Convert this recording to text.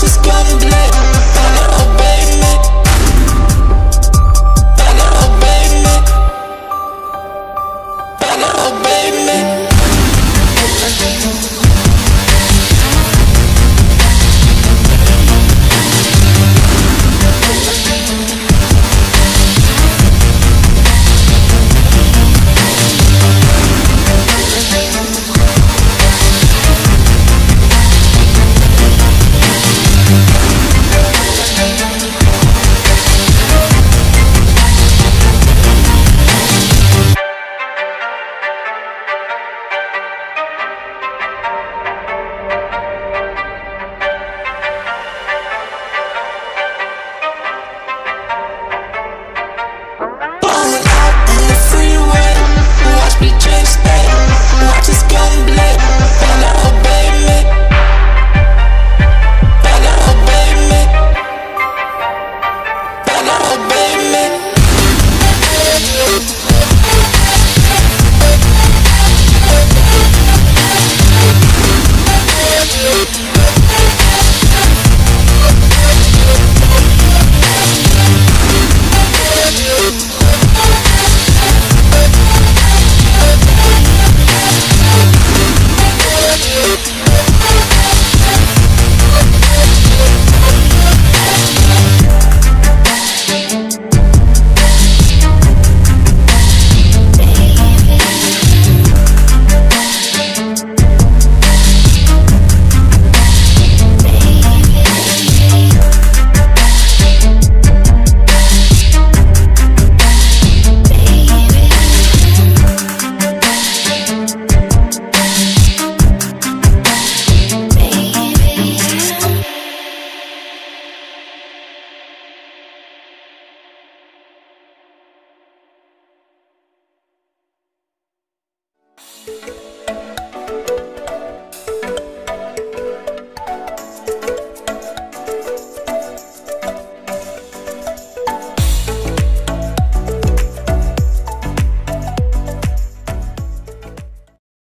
just gonna blame.